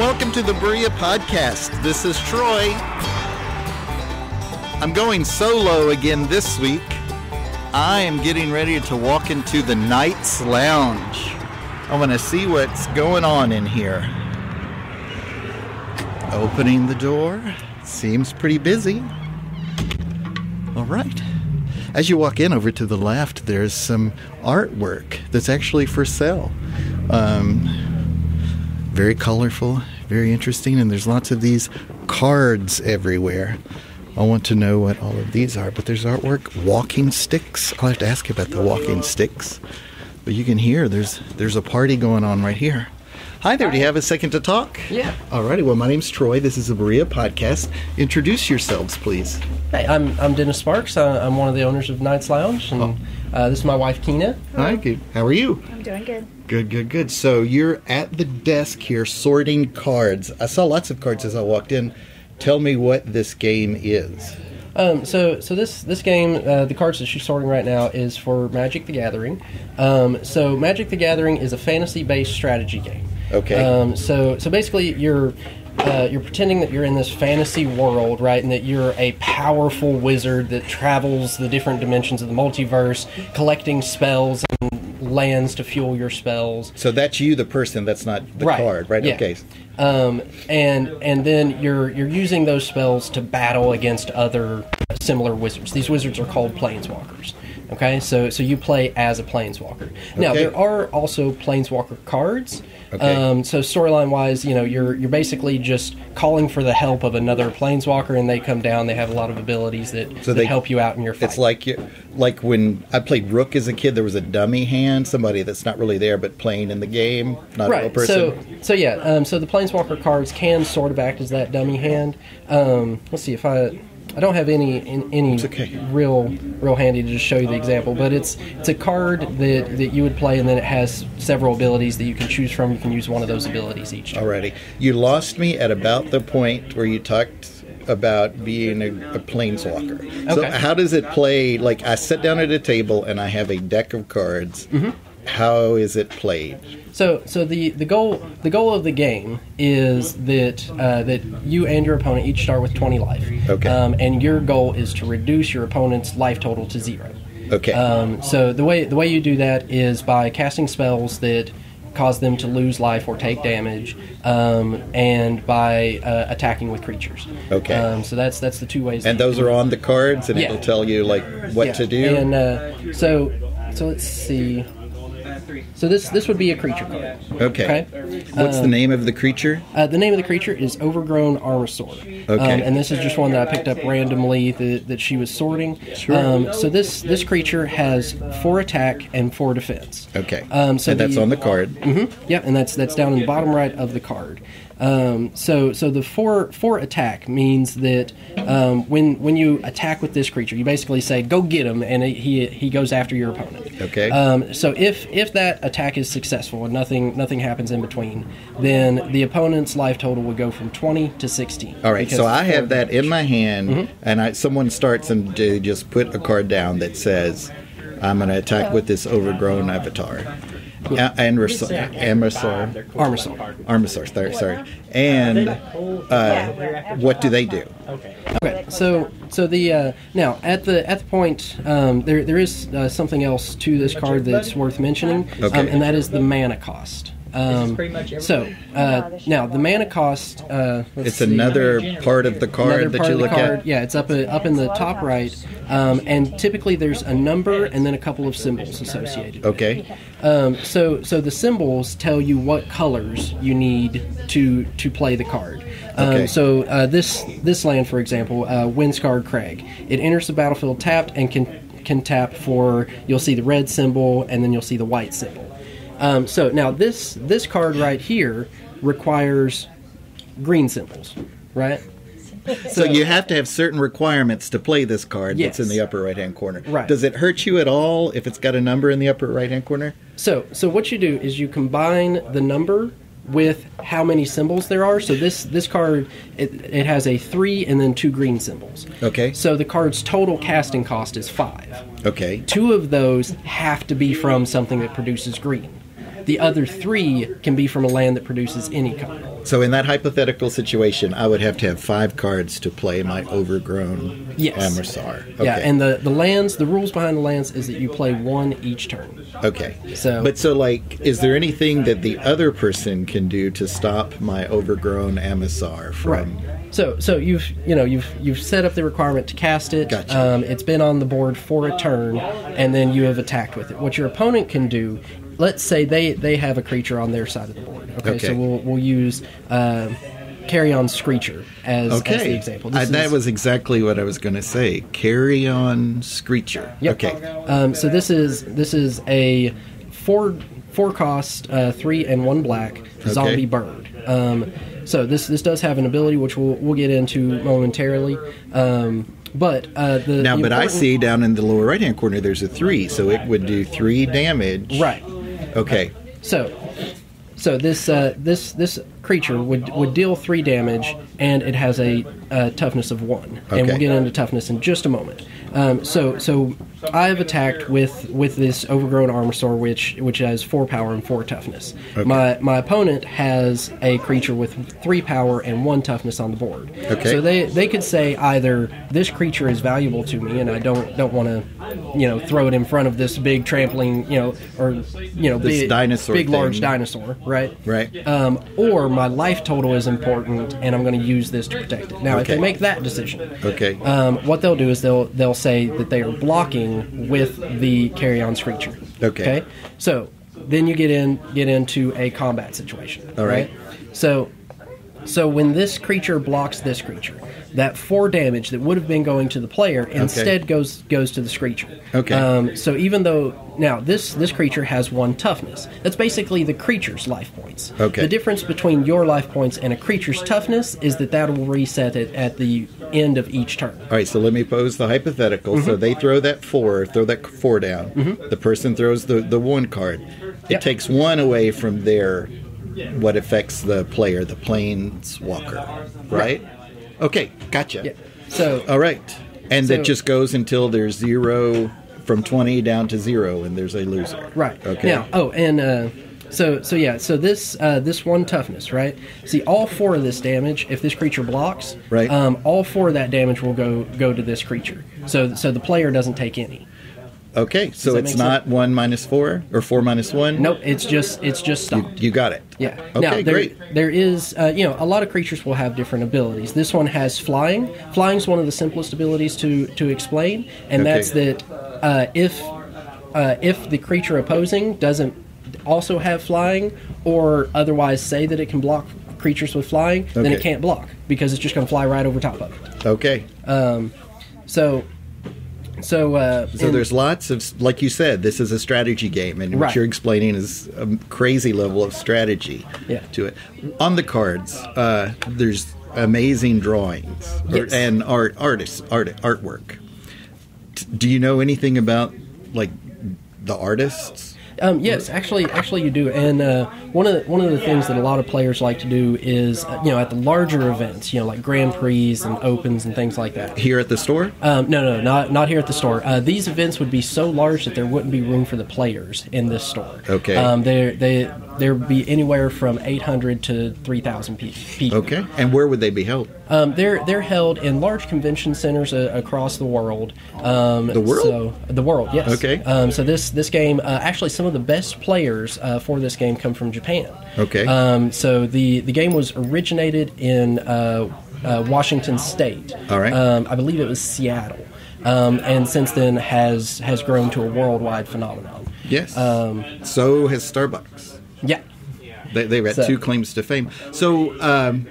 welcome to the Berea Podcast. This is Troy. I'm going solo again this week. I am getting ready to walk into the Knights Lounge. I want to see what's going on in here. Opening the door. Seems pretty busy. All right. As you walk in over to the left, there's some artwork that's actually for sale. Um, very colorful, very interesting, and there's lots of these cards everywhere. I want to know what all of these are, but there's artwork, walking sticks. I'll have to ask you about the walking sticks. But you can hear there's there's a party going on right here. Hi there. Do you have a second to talk? Yeah. All righty. Well, my name's Troy. This is the Berea podcast. Introduce yourselves, please. Hey, I'm, I'm Dennis Sparks. I'm one of the owners of Knights Lounge, and uh, this is my wife, Kenna. Hi. Good. How are you? I'm doing good. Good, good, good. So you're at the desk here sorting cards. I saw lots of cards as I walked in. Tell me what this game is. Um, so, so this this game, uh, the cards that she's sorting right now is for Magic: The Gathering. Um, so, Magic: The Gathering is a fantasy-based strategy game. Okay. Um, so, so basically, you're uh, you're pretending that you're in this fantasy world, right, and that you're a powerful wizard that travels the different dimensions of the multiverse, collecting spells and lands to fuel your spells. So that's you, the person. That's not the Right, card, right? yeah. Okay. um, and and then you're you're using those spells to battle against other similar wizards. These wizards are called planeswalkers. Okay, so so you play as a planeswalker. Now Okay. there are also planeswalker cards. Okay. Um, so storyline wise, you know, you're you're basically just calling for the help of another planeswalker, and they come down. They have a lot of abilities that, So that they- help you out in your fight. It's like you, like when I played Rook as a kid. There was a dummy hand, somebody that's not really there but playing in the game, not a real right. person. So so yeah. Um, so the planeswalker cards can sort of act as that dummy hand. Um, let's see if I. I don't have any in, any okay. real real handy to just show you the example, but it's it's a card that, that you would play, and then it has several abilities that you can choose from. You can use one of those abilities each. turn. Alrighty. You lost me at about the point where you talked about being a, a planeswalker. So how does it play? Like I sit down at a table and I have a deck of cards. Mm-hmm. How is it played? So, so the, the goal the goal of the game is that uh, that you and your opponent each start with twenty life. Okay. Um, and your goal is to reduce your opponent's life total to zero. Okay. Um, so the way the way you do that is by casting spells that cause them to lose life or take damage, um, and by uh, attacking with creatures. Okay. Um, so that's that's the two ways. and those are on the cards, and Yeah. it'll tell you like what Yeah. to do. And uh, so so let's see. So this this would be a creature card. okay. What's the Um, name of the creature? Uh, the name of the creature is Overgrown Armasaur. Okay. Um, and this is just one that I picked up randomly that, that she was sorting. Sure. Um, so this this creature has four attack and four defense. Okay. Um, so and that's the- on the card. Yep, yeah, and that's that's down in the bottom right of the card. Um, so so the four four attack means that um, when when you attack with this creature, you basically say go get him, and he he goes after your opponent. Okay. Um, so if if that attack is successful and nothing nothing happens in between, then the opponent's life total would go from twenty to sixteen. All right, so I have that in my hand, Mm-hmm. and I, someone starts and they just put a card down that says, "I'm going to attack with this overgrown avatar." A- Amrasar, Amrasar, Armasaur. Armasaur, sorry, sorry. And uh, what do they do? Okay, so so the uh, now at the at the point um, there there is uh, something else to this card that's worth mentioning, Okay. um, and that is the mana cost. Um, pretty much so uh, now the mana cost. Uh, let's It's see. another part of the card Another that you of the look card. at. Yeah, it's up uh, up in the top right, um, and typically there's a number and then a couple of symbols associated. Okay, Um, so, so the symbols tell you what colors you need to to play the card. Um, Okay. So uh, this this land, for example, uh, Windscarred Crag, it enters the battlefield tapped and can can tap for. You'll see the red symbol and then you'll see the white symbol. Um, so now this this card right here requires green symbols, right? so you have to have certain requirements to play this card that's in the upper right hand corner. Right. Does it hurt you at all if it's got a number in the upper right hand corner? So, so what you do is you combine the number with how many symbols there are. So this this card it, it has a three and then two green symbols. Okay. So the card's total casting cost is five. Okay. Two of those have to be from something that produces green. The other three can be from a land that produces any color. So in that hypothetical situation, I would have to have five cards to play my overgrown Yes. Okay. Yeah, and the, the lands, the rules behind the lands is that you play one each turn. okay. So- but so like, is there anything that the other person can do to stop my overgrown Amritsar from? Right. So, so you've you know you've you've set up the requirement to cast it. Gotcha. Um, it's been on the board for a turn, and then you have attacked with it. What your opponent can do, let's say they they have a creature on their side of the board. Okay, so we'll we'll use uh, Carrion Screecher as, as the Okay. example. I, that is- was exactly what I was going to say. Carrion Screecher. Yep. Okay. Um, so this is this is a four four cost uh, three and one black zombie bird. Um, so this this does have an ability which we'll we'll get into momentarily. Um, but uh, the Now, the but I see down in the lower right hand corner there's a three, so it would do three damage. right. Okay. So so this uh, this this creature would would deal three damage, and it has a uh, toughness of one. And we'll get into toughness in just a moment. Um, so so I've attacked with with this overgrown Armasaur, which which has four power and four toughness. Okay. My my opponent has a creature with three power and one toughness on the board. Okay. So they they could say either this creature is valuable to me, and I don't don't want to you know throw it in front of this big trampling you know or you know This big dinosaur big large dinosaur, right? Right. Um, or my life total is important, and I'm going to use this to protect it. Now, if they make that decision, Okay. um, what they'll do is they'll they'll say that they are blocking with the Carrion Screecher. Okay. So then you get in get into a combat situation. All right. So so when this creature blocks this creature, that four damage that would have been going to the player instead goes goes to the screecher. Okay. Um, so even though now this this creature has one toughness, that's basically the creature's life points. Okay. The difference between your life points and a creature's toughness is that that will reset it at the end of each turn. All right, so let me pose the hypothetical. So Mm-hmm. they throw that four, throw that four down. The person throws the, the one card. It Yep. takes one away from their what affects the player, the planeswalker, right? Okay, gotcha. Yeah. So All right, and So- it just goes until there's zero from twenty down to zero, and there's a loser. Right. Okay. Now, oh, and uh, so so yeah, so this uh, this one toughness, right? See, all four of this damage, if this creature blocks, Right. um, all four of that damage will go go to this creature. So so the player doesn't take any. Okay, so it's not one minus four or four minus one. Nope, it's just it's just stopped. You got it. Yeah. Okay, now there great. there is uh, you know a lot of creatures will have different abilities. This one has flying. Flying is one of the simplest abilities to to explain, and Okay. that's that uh, if uh, if the creature opposing doesn't also have flying or otherwise say that it can block creatures with flying, then it can't block because it's just going to fly right over top of it. Okay. Um, So. So, uh, So in- there's lots of, like you said, this is a strategy game, and what you're explaining is a crazy level of strategy Yeah. to it. On the cards, uh, there's amazing drawings or- Yes. and art, artists, art, artwork. T- Do you know anything about like the artists? Um, yes, actually, actually, you do. And uh, one of the, one of the things that a lot of players like to do is, uh, you know, at the larger events, you know, like Grand Prix and Opens and things like that. Here at the store? Um, no, no, not not here at the store. Uh, these events would be so large that there wouldn't be room for the players in this store. Okay. Um, there, they there would be anywhere from 800 to 3,000 people. Okay. And where would they be held? Um, they're they're held in large convention centers uh, across the world. Um, The world? So the world, yes. Okay. Um, so this this game, uh, actually, some of the best players uh, for this game come from Japan. Okay. Um, so the the game was originated in uh, uh, Washington State. All right. Um, I believe it was Seattle. Um, and since then has has grown to a worldwide phenomenon. yes. Um, so has Starbucks. Yeah. They, they've got So- two claims to fame. So, um,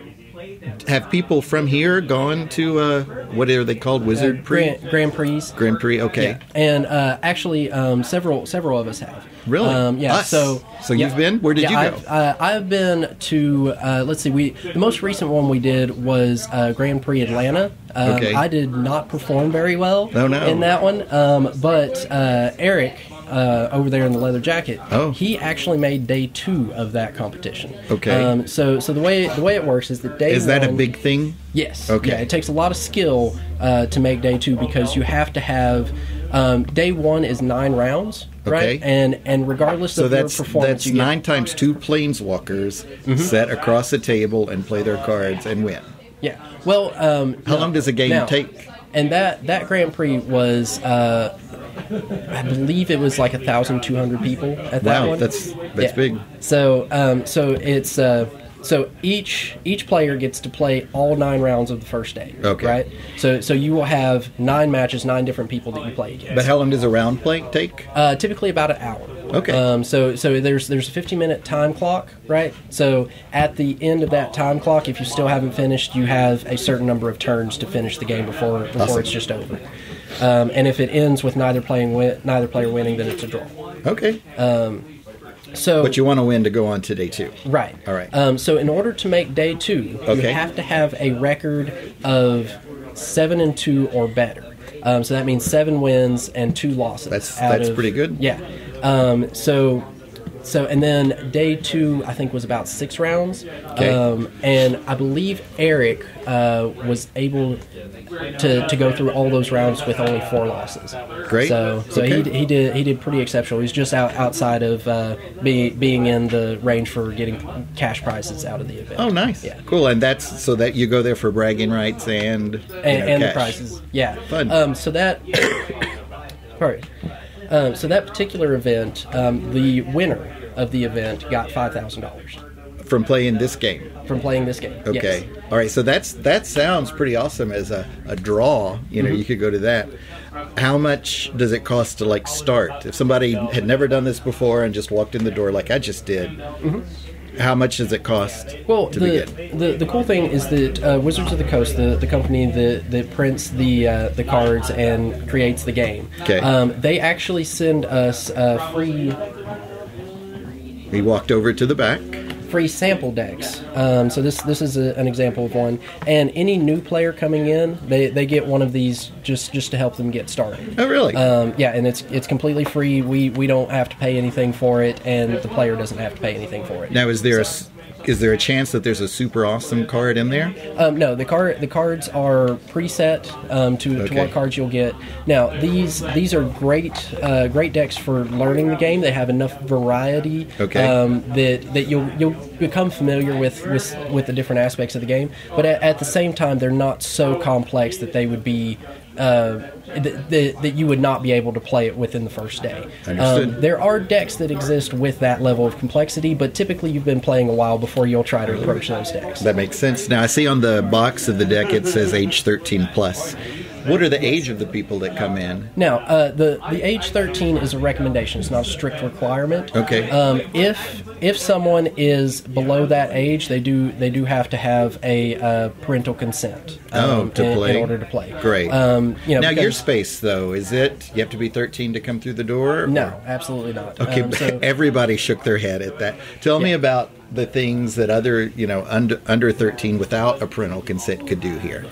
have people from here gone to uh, what are they called? Wizard Prix? Grand, Grand Prix. Grand Prix. Okay. Yeah, and uh, actually, um, several several of us have. Really? Um, yeah. Us? So, So yeah. you've been? Where did Yeah, you go? I've, uh, I've been to. Uh, let's see. We the most recent one we did was uh, Grand Prix Atlanta. Um, Okay. I did not perform very well. Oh, no. In that one, um, but uh, Eric. Uh, over there in the leather jacket, Oh. he actually made day two of that competition. Okay. Um, so, so the way the way it works is that day Is that a big thing? Yes. Okay. Yeah, it takes a lot of skill uh, to make day two because you have to have Um, day one is nine rounds, right? Okay. And and regardless So of that's your performance, that's you nine times two planeswalkers Mm-hmm. set across the table and play their cards and win. Yeah. Well, um, How no. long does a game Now, take? And that that Grand Prix was, uh, I believe it was like a thousand two hundred people at that Wow, one. that's that's big. So um, so it's uh, so each each player gets to play all nine rounds of the first day. Okay. Right. So so you will have nine matches, nine different people that you play against. But how long does a round play take? Uh, typically about an hour. Okay. Um, so so there's there's a 15 minute time clock, right? So at the end of that time clock, if you still haven't finished, you have a certain number of turns to finish the game before before Awesome. it's just over. Um, and if it ends with neither playing win, neither player winning, then it's a draw. Okay. So but you want to win to go on to day two. Right. All right. Um, so in order to make day two, Okay. you have to have a record of seven and two or better. Um, so that means seven wins and two losses. That's- that's of- pretty good. Yeah. Um, so. So and then day two, I think was about six rounds, Okay. um, and I believe Eric uh, was able to, to go through all those rounds with only four losses. Great. So so Okay. he, he did he did pretty exceptional. He's just out outside of uh, being being in the range for getting cash prizes out of the event. Oh, nice. Yeah. Cool. And that's so that you go there for bragging rights and and, know, and the prizes. Yeah. Fun. Um, so that, sorry. Um, so that particular event, um, the winner of the event got five thousand dollars from playing this game. from playing this game. Okay. Yes. All right. So that's that sounds pretty awesome as a, a draw. You know, Mm-hmm. you could go to that. How much does it cost to like start? If somebody had never done this before and just walked in the door like I just did, how much does it cost. Well, to the, begin? the the cool thing is that uh, Wizards of the Coast, the, the company that, that prints the uh, the cards and creates the game, Okay. um, they actually send us uh, free We walked over to the back. Free sample decks. Um, so this this is a, an example of one. And any new player coming in, they, they get one of these just just to help them get started. Oh, really? Um, yeah, and it's it's completely free. We we don't have to pay anything for it, and the player doesn't have to pay anything for it. now, is there a s- is there a chance that there's a super awesome card in there? Um, no, the card the cards are preset um, to, to what cards you'll get. Now these these are great uh, great decks for learning the game. They have enough variety Okay. um, that that you'll you'll become familiar with with, with the different aspects of the game. But at, at the same time, they're not so complex that they would be. Uh, that, that, that you would not be able to play it within the first day. Um, there are decks that exist with that level of complexity, but typically you've been playing a while before you'll try to approach those decks. That makes sense. Now I see on the box of the deck it says age 13 plus. What are the age of the people that come in? Now, uh, the the age thirteen is a recommendation; it's not a strict requirement. Okay. Um, if if someone is below that age, they do they do have to have a uh, parental consent. Oh, um, to in, play in order to play. Great. Um, you know, now your space though is it? You have to be 13 to come through the door. No, absolutely not. Okay, Um, so, everybody shook their head at that. Tell me about the things that other, you know, under under 13 without a parental consent could do here.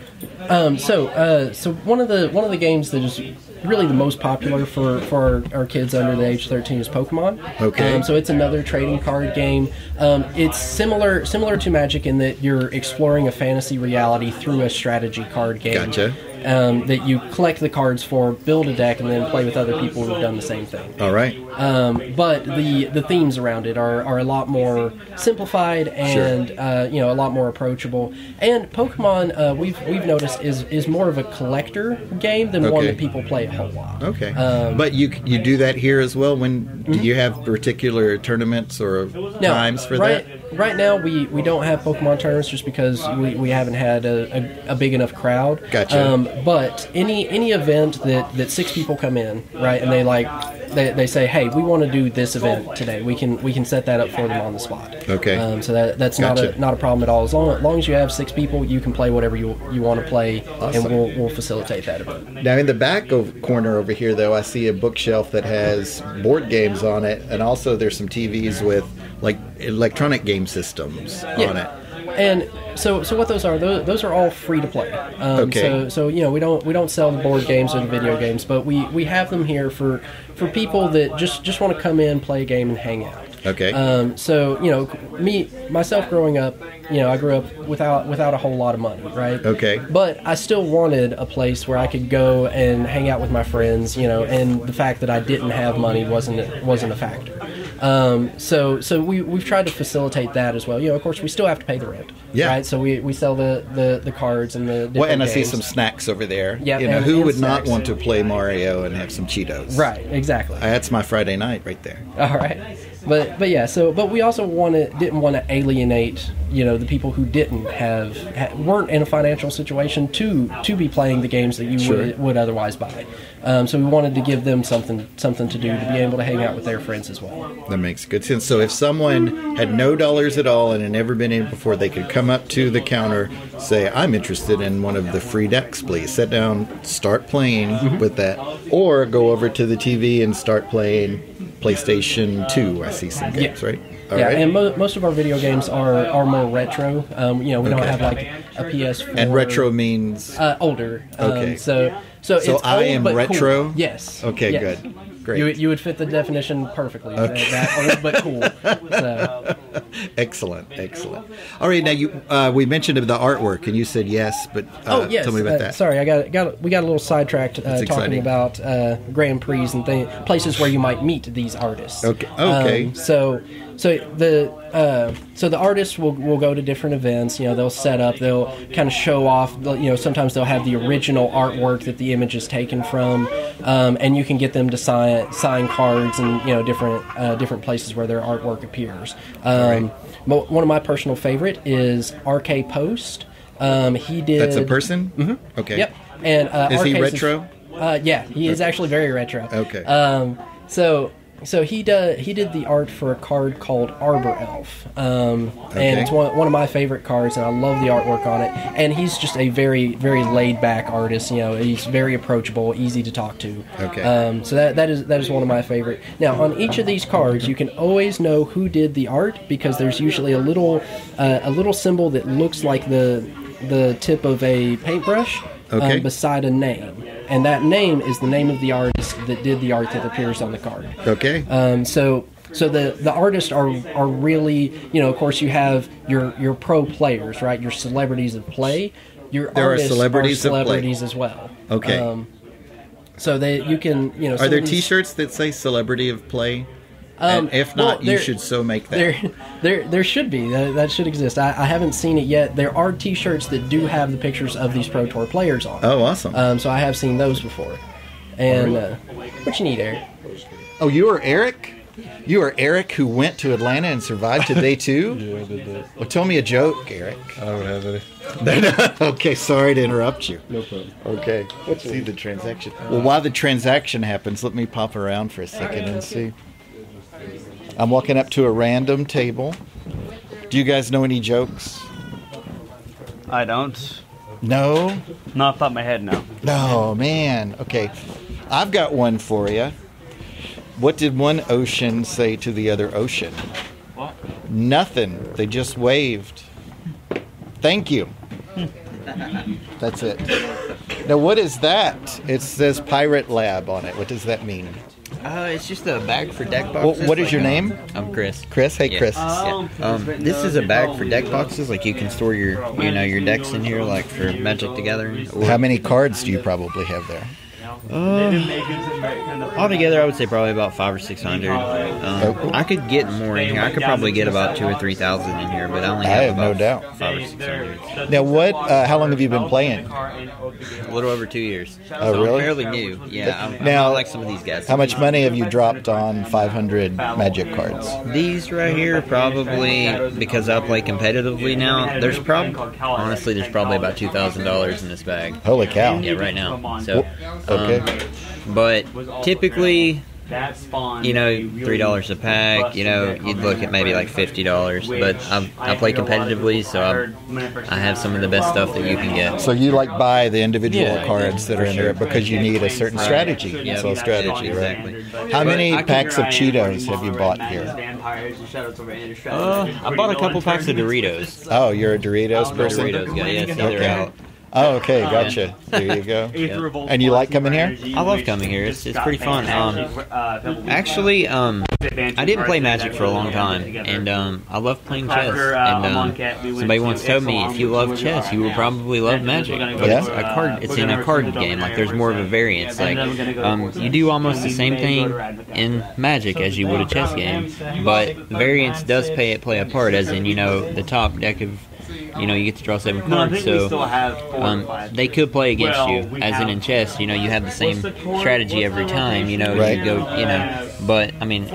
Um, so, uh, so one of the one of the games that is really the most popular for for our, our kids under the age of thirteen is Pokemon. Okay. Um, so it's another trading card game. Um, it's similar similar to Magic in that you're exploring a fantasy reality through a strategy card game. Gotcha. Um, that you collect the cards for, build a deck, and then play with other people who've done the same thing. All right. Um, but the the themes around it are, are a lot more simplified and uh, you know a lot more approachable. And Pokemon, uh, we've we've noticed is is more of a collector game than one that people play a whole lot. Okay. Um, but you you do that here as well. When do you have particular tournaments or Now, times for right, that? Right now, we, we don't have Pokemon tournaments just because we, we haven't had a, a, a big enough crowd. Gotcha. Um, but any any event that, that six people come in, right, and they like they, they say, hey, we want to do this event today. We can we can set that up for them on the spot. Okay. Um, so that that's not a not a problem at all. As long, as long as you have six people, you can play whatever you you want to play, Awesome. and we'll we'll facilitate that event. Now in the back of corner over here, though, I see a bookshelf that has board games on it, and also there's some TVs with like electronic game systems on it. And so, so what those are? Those, those are all free to play. Um, Okay. So, so you know, we don't we don't sell the board games or the video games, but we, we have them here for for people that just just want to come in, play a game, and hang out. Okay. Um, so you know, me myself growing up, you know, I grew up without without a whole lot of money, right? Okay. But I still wanted a place where I could go and hang out with my friends, you know, and the fact that I didn't have money wasn't wasn't a factor. Um, so so we we've tried to facilitate that as well. You know, of course, we still have to pay the rent. Yeah. Right. So we, we sell the, the, the cards and the Well, and I see some snacks over there. Yeah, You know, and- who and would not want to play Mario and have some Cheetos? Right. Exactly. That's my Friday night right there. All right, but but yeah, so but we also wanted didn't want to alienate you know the people who didn't have ha, weren't in a financial situation to to be playing the games that you Sure. would, would otherwise buy. Um, so we wanted to give them something something to do to be able to hang out with their friends as well. That makes good sense. So if someone had no dollars at all and had never been in before, they could come up to the counter, say, "I'm interested in one of the free decks, please." Sit down, start playing Mm-hmm. with that, or go over to the TV and start playing PlayStation Two. I see some games, right? All yeah, right. and mo- most of our video games are, are more retro. Um, you know, we don't have like a PS4. And retro means uh, older. Um, Okay. So so So I am but cool. retro? Yes. Okay, yes. good. Great. You, you would fit the definition perfectly. That, that old but cool. So, excellent, excellent. All right, now you uh, we mentioned the artwork, and you said yes, but uh, oh yes. tell me about uh, that. Sorry, I got got we got a little sidetracked uh, talking exciting. about uh, Grand Prix and th- places where you might meet these artists. Okay, okay. Um, so so the uh, so the artists will will go to different events. You know, they'll set up. They'll kind of show off. You know, sometimes they'll have the original artwork that the image is taken from, um, and you can get them to sign sign cards and you know different uh, different places where their artwork appears. Um, mo- One of my personal favorite is RK Post. Um, he did. That's a person. Mm-hmm. Okay. Yep. And uh, Is he retro? uh, yeah, he is actually very retro. Okay. Um, so so he did he did the art for a card called Arbor Elf, um, Okay. and it's one, one of my favorite cards, and I love the artwork on it. And he's just a very very laid back artist. You know, he's very approachable, easy to talk to. Okay. Um, so that that is that is one of my favorite. Now on each of these cards, you can always know who did the art because there's usually a little uh, a little symbol that looks like the the tip of a paintbrush Okay. um, beside a name, and that name is the name of the artist that did the art that appears on the card. Okay. Um, so so the the artists are are really you know of course you have your your pro players right your celebrities of play your There are celebrities of play. celebrities as well. Okay. Um, so that you can you know Are there T-shirts that say "Celebrity of Play"? Um, and if well, not, you should so make that. There, there, there should be that, that should exist. I, I haven't seen it yet. There are T-shirts that do have the pictures of these Pro Tour players on. oh, awesome. Um, so I have seen those before. And uh, what you need, Eric? oh, you are Eric. You are Eric who went to Atlanta and survived to day two. Yeah, I did that. Well, tell me a joke, Eric. I don't have any. okay, sorry to interrupt you. No problem. Okay, let's see the transaction. Well, while the transaction happens, let me pop around for a second and see. I'm walking up to a random table. Do you guys know any jokes? I don't. No? Not off top of my head no. No, man. Okay. I've got one for you. What did one ocean say to the other ocean? What? Nothing. They just waved. Thank you. That's it. Now, what is that? It says Pirate Lab on it. What does that mean? Uh, it's just a bag for deck Well, boxes. what is your name? I'm Chris. Chris? Hey, Yeah. Chris. Yeah. Um, this is a bag for deck boxes. Like you can store your, you know, your decks in here, like for Magic the Gathering. Or, How many cards do you probably have there? Altogether, I would say probably about five or six hundred. Um, I could get more in here. I could probably get about two or three thousand in here, but I only I have, have no doubt. five or six hundred. Now, what? Uh, how long have you been playing? A little over two years. Oh, So really? I'm fairly new. Yeah. I'm, I'm Now, like some of these guys. How much money have you dropped on 500 Magic cards? These right here, probably because I play competitively now. There's probably honestly, there's probably about two thousand dollars in this bag. Holy cow! Yeah, right now. So, Okay. um, but typically, you know, three dollars a pack. You know, you'd look at maybe like fifty dollars. But I, I play competitively, so I, I have some of the best stuff that you can get. So you like buy the individual Yeah, cards that are in there because you need a certain strategy. Yeah. So strategy, right? Exactly. How many packs of Cheetos have you bought here? Uh, I bought a couple packs of Doritos. Oh, you're a Doritos person. Doritos guy. Yes, they're Okay. Out. Oh, okay, gotcha. There you go. And you like coming here? I love coming here. It's, it's pretty fun. Um, actually, um, I didn't play Magic for a long time, and um, I love playing chess. And um, somebody once told me if you love chess, you will probably love Magic. But it's a card. It's in a card game. Like there's more of a variance. Like um, you do almost the same thing in Magic as you would a chess game, but variance does play play a part. As in, you know, the top deck of you know, you get to draw seven cards, so um, they could play against you. As in in chess, you know, you have the same strategy every time. You know, Right. you go, you know, but I mean,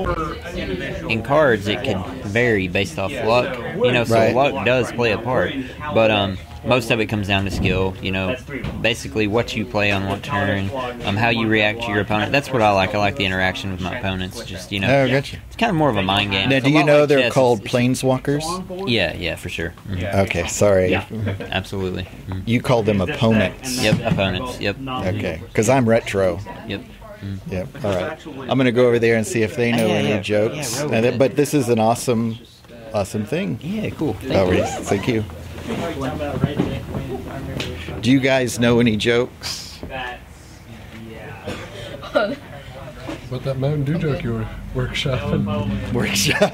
in cards it can vary based off luck. You know, so Right. luck does play a part, but um, most of it comes down to skill. You know, basically what you play on what turn, um, how you react to your opponent. That's what I like. I like the interaction with my opponents. Just you know, Oh, gotcha. it's kind of more of a mind game. Now, do you know like they're chess. called planeswalkers? Yeah, yeah, for sure. Mhm. Okay, sorry. Yeah, absolutely. Mhm. You call them opponents. Yep, opponents. Yep. Okay, because I'm retro. Yep. Yep. All right. I'm going to go over there and see if they know Yeah, any yeah. jokes. Yeah, And with it- it. but this is an awesome, awesome thing. Yeah, cool. Thank Oh, you. thank you. Do you guys know any jokes? That yeah. What that Mountain Dew joke you were workshopping? Workshop?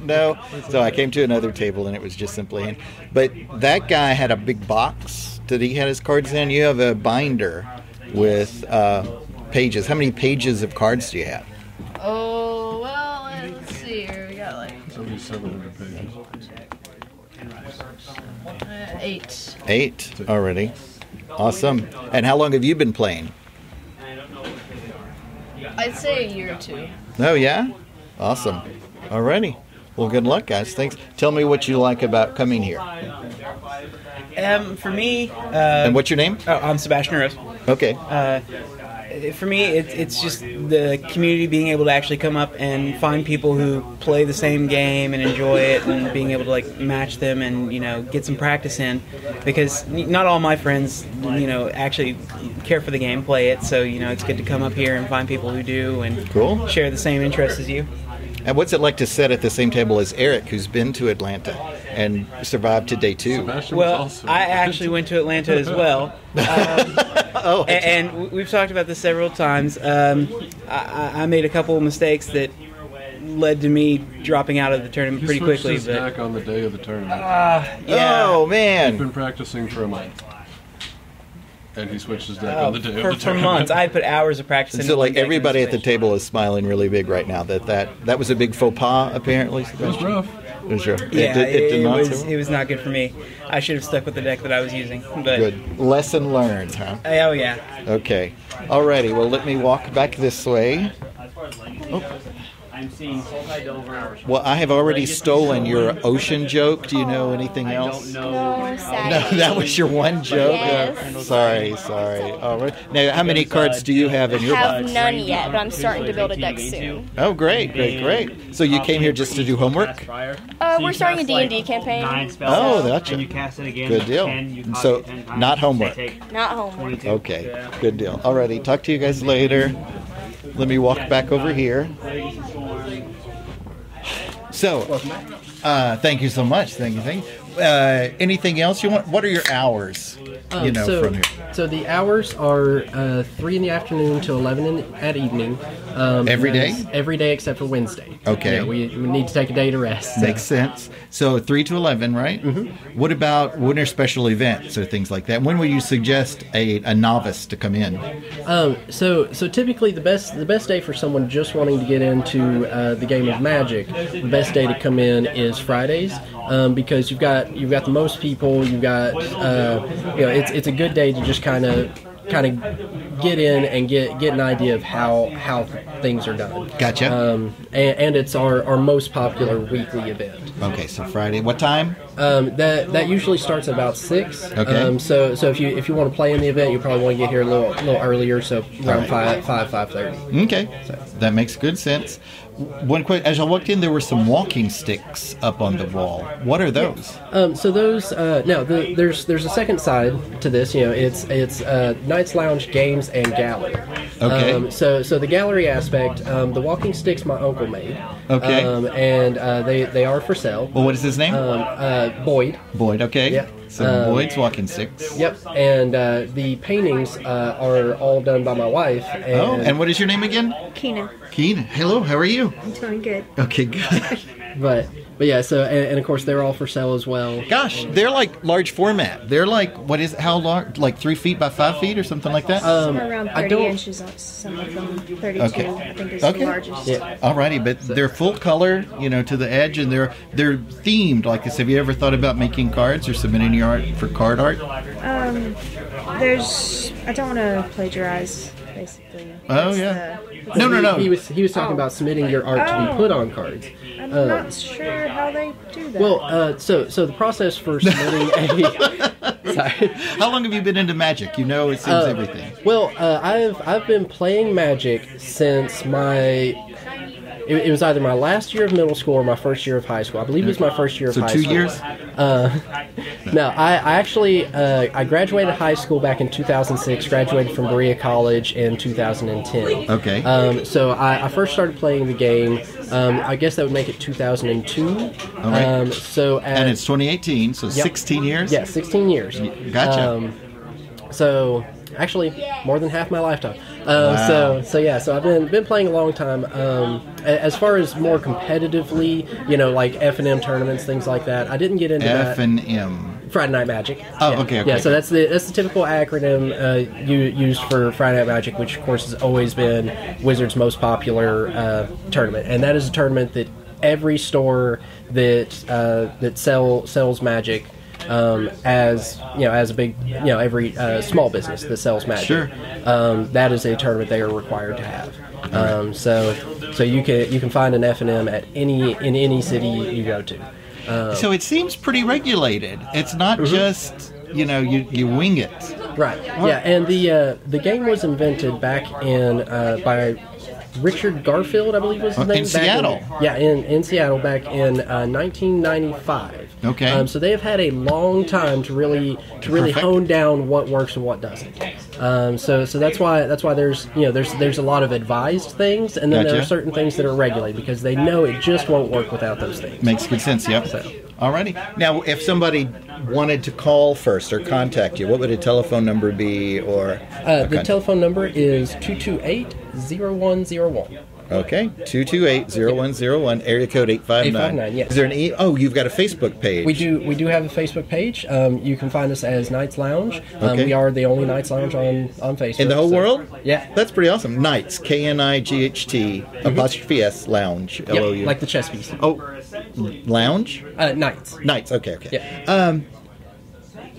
no. So I came to another table and it was just simply him. But that guy had a big box that he had his cards in. You have a binder with uh, pages. How many pages of cards do you have? Oh, well, let's see here. We got like 7700 pages. uh, eight. Eight already. Awesome. And how long have you been playing? I'd say a year or two. Oh, yeah? Awesome. Alrighty. Well, good luck, guys. Thanks. Tell me what you like about coming here. Um, for me, uh, And what's your name? oh, I'm Sebastian Rose. Okay. Uh, for me, it, it's just the community being able to actually come up and find people who play the same game and enjoy it, and being able to like match them and you know get some practice in, because not all my friends you know actually care for the game, play it. So you know it's good to come up here and find people who do and Cool. share the same interests as you. And what's it like to sit at the same table as Eric, who's been to Atlanta and survived to day two? Sebastian Well, also- I actually went to Atlanta as well. Oh, A- and, we've talked about this several times. Um, I, I- I made a couple of mistakes that led to me dropping out of the tournament He pretty quickly. his But deck on the day of the tournament. yeah, oh He's man. been practicing for a month. And he switched his deck Oh, on the day for, of the for tournament. months. I put hours of practice. And into so, like deck and everybody at the switched. table is smiling really big right now. That that that was a big faux pas, apparently. It was rough. It was rough. Yeah, it, did, it did not. was it was not good for me. I should have stuck with the deck that I was using. But Good lesson learned, huh? Uh, oh yeah, Okay. Alrighty. Well, let me walk back this way. I'm seeing Dover. Well, I have already stolen your ocean joke. Do you know anything else? No, No, that was your one joke. Yes. Uh, sorry, sorry. All right. Now, how many cards do you have in your have none yet, but I'm starting to build a deck soon. Oh, great, great, great. So you came here just to do homework? Uh, we're starting a D&D campaign. Oh, gotcha. And you cast it again. Good deal. 10, you copy So, it 10 times, not homework. Not homework. Okay, good deal. Alrighty, talk to you guys later. Let me walk back over here. So, uh, thank you so much. Thank you, thank you. Uh, anything else you want? What are your hours? You Um, know, so, from here. so the hours are uh, three in the afternoon to eleven in the, at evening. Um, Every day? Every day except for Wednesday. Okay. Yeah, we, we need to take a day to rest. Makes sense. So three to eleven, right? Mm-hmm. What about when are special events or things like that? When would you suggest a, a novice to come in? Um, so so typically the best the best day for someone just wanting to get into uh, the game of Magic, the best day to come in is Fridays um, because you've got you've got the most people. You've got uh, you know it's it's a good day to just kind of kind of get in and get get an idea of how how things are done. Gotcha. Um, and, and it's our, our most popular weekly event. Okay, so Friday. What time? Um, that that usually starts about six. Okay. Um, so so if you if you want to play in the event, you probably want to get here a little little earlier. So around right. five five five thirty. Okay, that makes good sense. One quick, as I walked in, there were some walking sticks up on the wall. What are those? Um, so those uh, now the, there's there's a second side to this. You know, it's it's uh, Knights Lounge games and gallery. Okay. Um, so so the gallery aspect, um, the walking sticks my uncle made. Okay. Um, and uh, they they are for sale. Well, what is his name? Um, uh, Boyd. Boyd. Okay. Yeah. So Um, Boyd's walking six. Yep, and uh, the paintings uh, are all done by my wife. And, Oh, and what is your name again? Keenan. Keen. Hello, how are you? I'm doing good. Okay, good. but but yeah, so and, and of course they're all for sale as well. Gosh, they're like large format. They're like what is how large? Like three feet by five feet or something like that. Um, Somewhere around I 30 don't- inches, on some of them. 32, Okay. I think is Okay. the largest. Yeah. Alrighty, but they're full color, you know, to the edge, and they're they're themed like this. Have you ever thought about making cards or submitting your art for card art? Um, there's. I don't want to plagiarize, basically. Oh, That's yeah. the- No, no, no. He was he was talking about submitting your art to be Oh. put on cards. I'm Uh, not sure how they do that. Well, uh, so so the process for submitting a sorry. How long have you been into magic? You know, it seems Uh, everything. Well, uh, I've I've been playing Magic since my. It, it was either my last year of middle school or my first year of high school. I believe it was my first year of high school. So two years? Uh, no, I, I actually uh, I graduated high school back in 2006. Graduated from Berea College in 2010. Okay. Um, so I, I first started playing the game. Um, I guess that would make it 2002. All right. Um, so at, and it's 2018, so Yep. 16 years. yeah, 16 years. Gotcha. Um, so actually, more than half my lifetime. Uh, Wow. So so yeah, so I've been been playing a long time. Um, as far as more competitively, you know, like F and M tournaments, things like that. I didn't get into F and M. Friday Night Magic. Oh, yeah. okay, okay. Yeah, so that's the that's the typical acronym uh, you, used for Friday Night Magic, which of course has always been Wizards' most popular uh, tournament, and that is a tournament that every store that uh, that sell sells Magic. Um, as you know, as a big, you know, every uh, small business that sells magic, Sure. um, that is a tournament they are required to have. Um, so, so you can you can find an F and M at any in any city you go to. Um, So it seems pretty regulated. It's not Mm-hmm. just you know you you wing it. Right. Yeah, and the uh, the game was invented back in uh, by Richard Garfield, I believe was his name. in back Seattle. yeah, in, in Seattle back in uh, 1995. Okay. Um, so they have had a long time to really to really Perfect. hone down what works and what doesn't. Um, so so that's why that's why there's you know there's there's a lot of advised things, and then there are certain things that are regulated because they know it just won't work without those things. Makes good sense. Yep. So. Alrighty. Now, if somebody wanted to call first or contact you, what would a telephone number be? Or Uh, the telephone number is 228-0101. Okay, 228-0101, area code 859. 859, yes. Is there an e- Oh, you've got a Facebook page. We do we do have a Facebook page. Um, you can find us as Knights Lounge. Um, Okay. We are the only Knights Lounge on on Facebook. In the whole so- world? Yeah. That's pretty awesome. Knights, K N I G H T, apostrophe S, lounge, L O Yep, U. like the chess piece. Oh, lounge? Uh, Knights. Knights, okay, okay. Yeah. Um,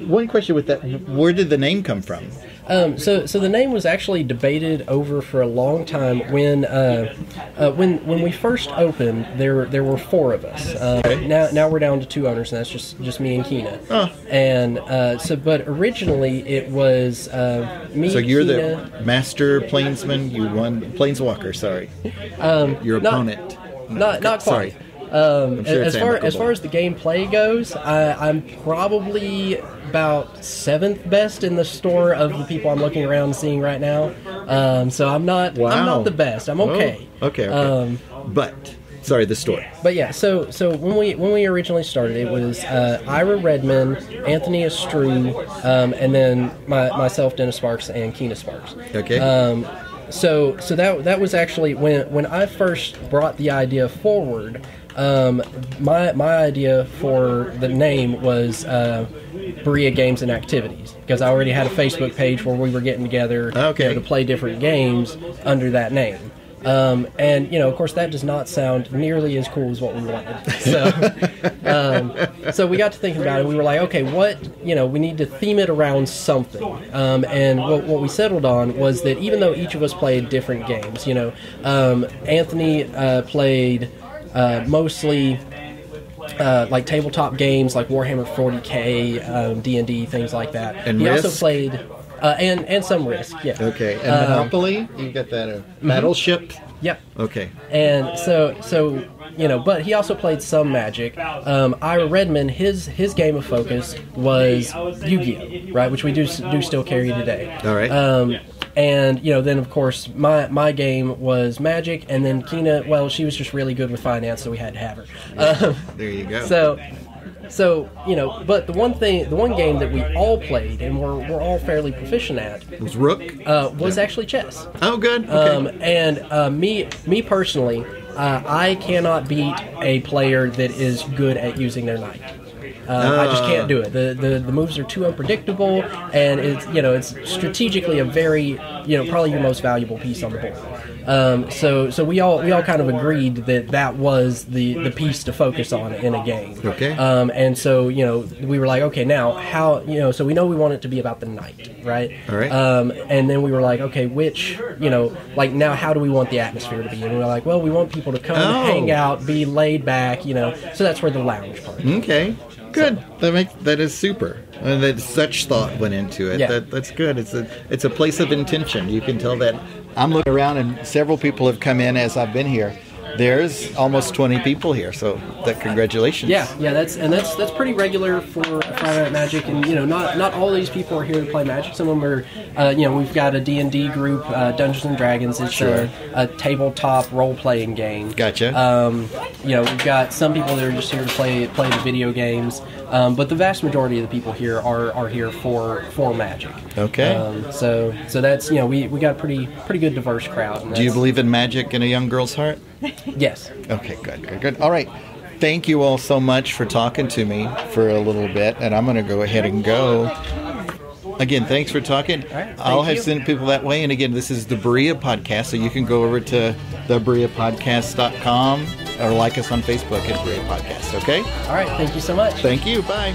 one question with that where did the name come from? Um, so, so the name was actually debated over for a long time. When, uh, uh, when, when we first opened, there, there were four of us. Uh, Now, now we're down to two owners, and that's just, just me and Kenna. Oh. And uh, so, but originally it was uh, me. So you're Kenna, the master plainsman, you won, planeswalker, sorry. Um, Your not- opponent. Not, not Sorry. Um, sure as far as far as the gameplay goes, I, I'm probably about seventh best in the store of the people I'm looking around and seeing right now. Um, so I'm not I'm not the best. I'm okay. Oh, okay, okay. Um, but, sorry, the story. but yeah, so so when we when we originally started, it was uh, Ira Redman, Anthony Estrue, um, and then my, myself, Dennis Sparks, and Kenna Sparks. Okay. Um, so so that that was actually when when I first brought the idea forward. Um, my my idea for the name was uh, Berea Games and Activities because I already had a Facebook page where we were getting together Okay. you know, to play different games under that name. Um, and you know, of course, that does not sound nearly as cool as what we wanted. So, um, so we got to thinking about it. We were like, okay, what you know, we need to theme it around something. Um, and what, what we settled on was that even though each of us played different games, you know, um, Anthony uh, played uh, mostly uh, like tabletop games like Warhammer 40k, um, D&D, things like that. And he also played uh, and and some Risk, yeah. Okay, and Um, Monopoly? You got that uh, battleship? Yep. Okay. And so so you know, but he also played some Magic. Um, Ira Redmond, his his game of focus was Yu-Gi-Oh, right, which we do do still carry today. All right. Um, and you know, then of course my my game was Magic, and then Kenna well, she was just really good with finance, so we had to have her. Um, There you go. so so you know, but the one thing, the one game that we all played and we're, we're all fairly proficient at It was Rook. uh, was actually chess. Oh, good. Okay. Um, and uh, me, me personally, uh, I cannot beat a player that is good at using their knight. Uh, I just can't do it. The, the the moves are too unpredictable, and it's you know it's strategically a very you know probably your most valuable piece on the board. Um, so so we all we all kind of agreed that that was the the piece to focus on in a game. Okay. Um, and so you know we were like, okay, now how you know so we know we want it to be about the knight, right? All right. Um, and then we were like, okay, which you know like now how do we want the atmosphere to be? And we were like, well, we want people to come, Oh. hang out, be laid back, you know. So that's where the lounge part. Okay, good. That makes that is super. And that such thought went into it. Yeah. That that's good. It's a it's a place of intention. You can tell that. I'm looking around, and several people have come in as I've been here. There's almost 20 people here, so that congratulations. Yeah, yeah, that's and that's that's pretty regular for Friday Night Magic, and you know, not not all these people are here to play Magic. Some of them are, uh, you know, we've got a D and D group, uh, Dungeons and Dragons. It's Sure. a, a tabletop role playing game. Gotcha. Um, you know, we've got some people that are just here to play play the video games, um, but the vast majority of the people here are, are here for for Magic. Okay. Um, so so that's you know we, we got a pretty pretty good diverse crowd. Do you believe in magic in a young girl's heart? Yes. Okay, good, good, good. All right. Thank you all so much for talking to me for a little bit, and I'm going to go ahead and go. Again, thanks for talking. right, I'll have you. sent people that way. And again, this is the Berea Podcast, so you can go over to thebereapodcast.com or like us on Facebook at Berea Podcast, okay? All right. Thank you so much. Thank you. Bye.